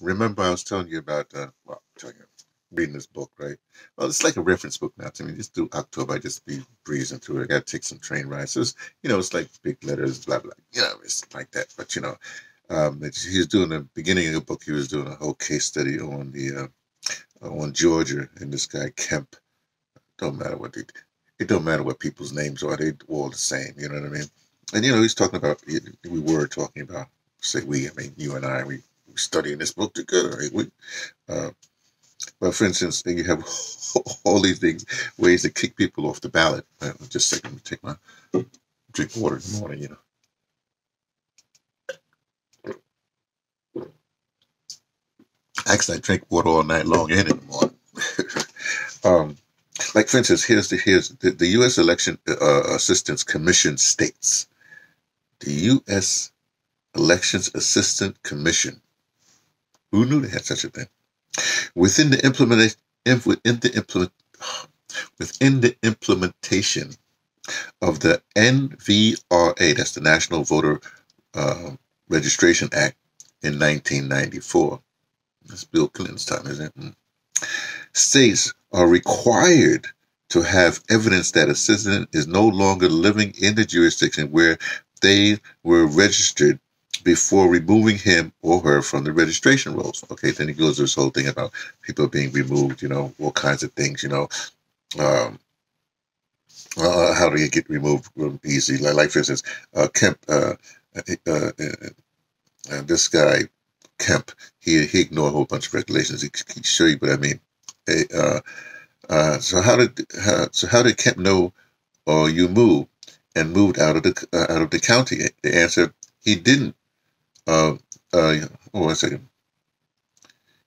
remember I was telling you about, uh, well, telling you, reading this book, right? Well, it's like a reference book now to me. Just through October, I just be breezing through it. I got to take some train rides. So you know, it's like big letters, blah, blah. You know, it's like that. But, you know, um, he was doing the beginning of the book, he was doing a whole case study on the, uh, on Georgia and this guy Kemp. Don't matter what they, it don't matter what people's names are. They all the same. You know what I mean? And, you know, he's talking about, we were talking about, say we, I mean, you and I, we studying this book together. Right? We, uh, well, for instance, you have all these things, ways to kick people off the ballot. Uh, just a second, take my drink water in the morning, you know. Actually, I drink water all night long and in the morning. um, like, for instance, here's the here's the, the U.S. Election uh, Assistance Commission states the U.S. Elections Assistant Commission. Who knew they had such a thing? Within the implementation, within the implement, within the implementation of the NVRA, that's the National Voter uh, Registration Act in 1994. That's Bill Clinton's time, isn't it? Mm. States are required to have evidence that a citizen is no longer living in the jurisdiction where they were registered before removing him or her from the registration rolls. Okay, then he goes this whole thing about people being removed, you know, all kinds of things, you know. Um, uh, how do you get removed easy? Like, like for instance, uh, Kemp, uh, uh, uh, this guy, Kemp, he, he ignored a whole bunch of regulations. He, he show you what I mean. Uh, uh, so how did uh, so how did Kemp know uh, you moved and moved out of the uh, out of the county? The answer: He didn't uh, uh, hold on a second.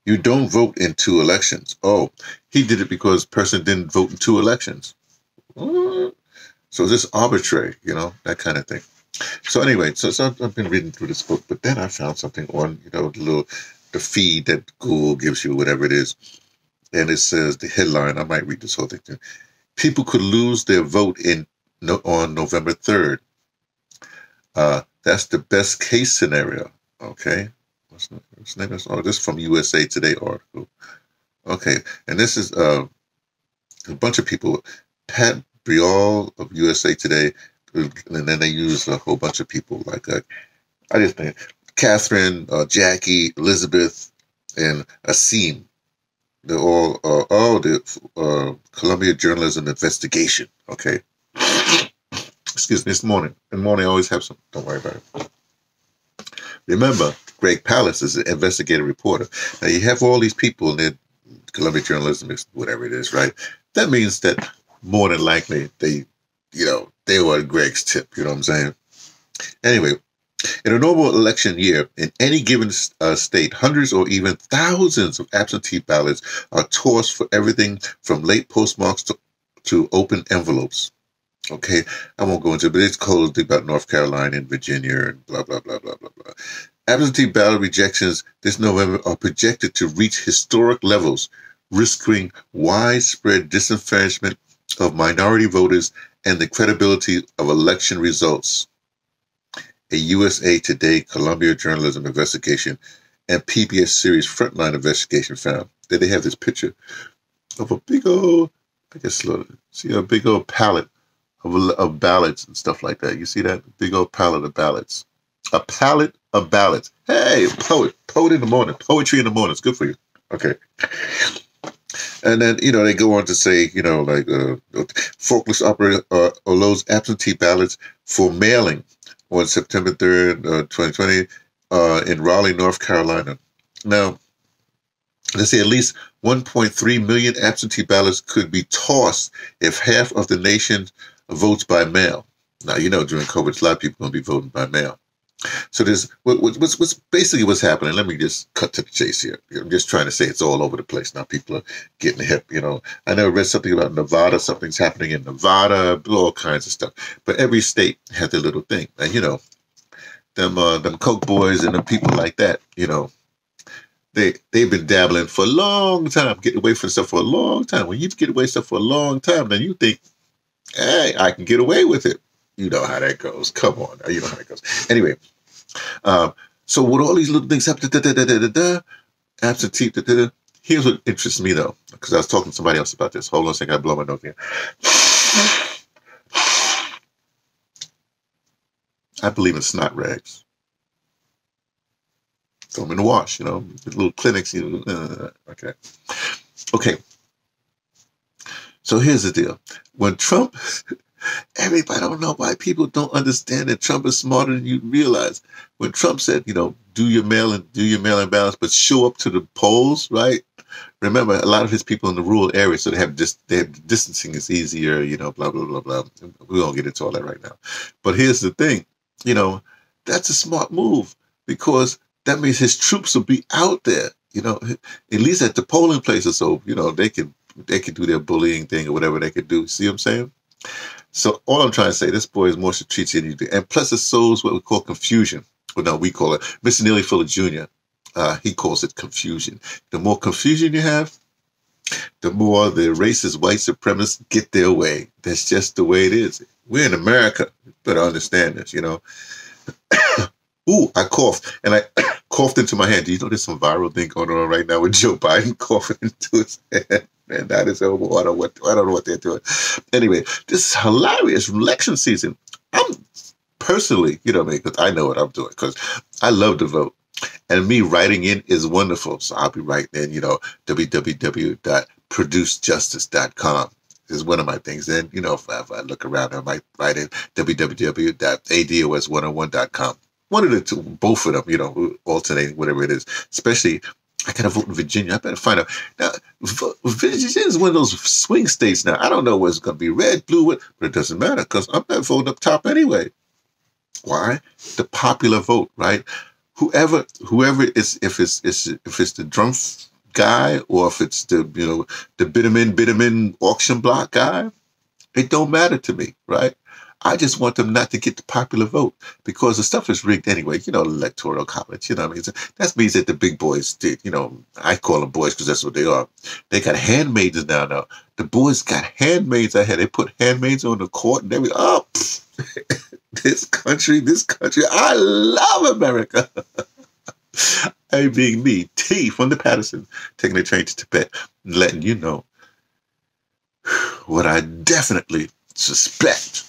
You don't vote in two elections. Oh, he did it because person didn't vote in two elections. So this arbitrary, you know, that kind of thing. So anyway, so, so I've been reading through this book, but then I found something on, you know, the little the feed that Google gives you, whatever it is, and it says the headline. I might read this whole thing. Too. People could lose their vote in no, on November third. Uh, that's the best case scenario. Okay. What's the, name this? Oh, this is from USA Today article. Okay. And this is uh, a bunch of people. Pat Briall of USA Today, and then they use a whole bunch of people like uh, I just think Catherine, uh, Jackie, Elizabeth, and Asim. They're all uh, oh the uh, Columbia Journalism Investigation. Okay, excuse me, this morning. In the morning, I always have some. Don't worry about it. Remember, Greg Palast is an investigative reporter. Now, you have all these people in the Columbia Journalism, whatever it is, right? That means that more than likely they, you know, they were Greg's tip. You know what I'm saying? Anyway, in a normal election year, in any given uh, state, hundreds or even thousands of absentee ballots are tossed for everything from late postmarks to, to open envelopes. Okay, I won't go into it, but it's cold about North Carolina and Virginia and blah, blah, blah, blah, blah, blah. Absentee ballot rejections this November are projected to reach historic levels, risking widespread disenfranchisement of minority voters and the credibility of election results. A USA Today Columbia Journalism investigation and PBS series Frontline investigation found that they have this picture of a big old, I guess, see a big old pallet of, of ballots and stuff like that. You see that big old pallet of ballots, a pallet of ballots. Hey, poet, poet in the morning, poetry in the morning. It's good for you. Okay. And then, you know, they go on to say, you know, like uh, forklift operator uh, allows absentee ballots for mailing on September 3rd, uh, 2020, uh, in Raleigh, North Carolina. Now, they say at least 1.3 million absentee ballots could be tossed if half of the nation votes by mail. Now, you know, during COVID, a lot of people going to be voting by mail. So there's what, what's what's basically what's happening. Let me just cut to the chase here. I'm just trying to say it's all over the place now. People are getting hip. You know, I know read something about Nevada. Something's happening in Nevada. All kinds of stuff. But every state has their little thing. And you know, them uh, them Koch boys and the people like that. You know, they they've been dabbling for a long time, getting away from stuff for a long time. When you get away stuff for a long time, then you think hey, I can get away with it. You know how that goes. Come on, you know how that goes. Anyway, um, so with all these little things absentee. Here's what interests me though, because I was talking to somebody else about this. Hold on a second, I blow my nose here. I believe in snot rags. Throw them in the wash, you know, little clinics. You know, uh, okay, okay. So here's the deal: when Trump, everybody don't know why people don't understand that Trump is smarter than you realize. When Trump said, you know, do your mail and do your mail in balance, but show up to the polls, right? Remember, a lot of his people in the rural areas, so they have just they have distancing is easier, you know, blah blah blah blah. We won't get into all that right now. But here's the thing: you know, that's a smart move because that means his troops will be out there, you know, at least at the polling places. So, you know, they can they could do their bullying thing or whatever they could do. See what I'm saying? So all I'm trying to say, this boy is more strategic than you do. And plus it sows what we call confusion. Well, no, we call it Mr. Neely Fuller Jr. Uh, he calls it confusion. The more confusion you have, the more the racist white supremacists get their way. That's just the way it is. We're in America. Better understand this, you know. Ooh, I coughed and I coughed into my hand. Do you know there's some viral thing going on right now with Joe Biden coughing into his hand? Man, that is over. I don't know what I don't know what they're doing. Anyway, this is hilarious. Election season. I'm personally, you know, because I know what I'm doing because I love to vote. And me writing in is wonderful. So I'll be writing in, you know, www.producejustice.com is one of my things. Then, you know, if, if I look around, I might write in www.ados101.com. One of the two, both of them, you know, alternating, whatever it is. Especially, I gotta vote in Virginia. I better find out. Now, Virginia is one of those swing states now. I don't know whether it's gonna be red, blue, what, but it doesn't matter because I'm not voting up top anyway. Why? The popular vote, right? Whoever, whoever is, if it's, it's if it's the drum guy or if it's the you know the Bitterman Bitterman auction block guy, it don't matter to me, right? I just want them not to get the popular vote because the stuff is rigged anyway. You know, electoral college. You know, what I mean, that means that the big boys did. You know, I call them boys because that's what they are. They got handmaids now. Now the boys got handmaids I had They put handmaids on the court and everything. Oh, this country, this country. I love America. I being me, T from the Patterson, taking the train to Tibet, letting you know what I definitely suspect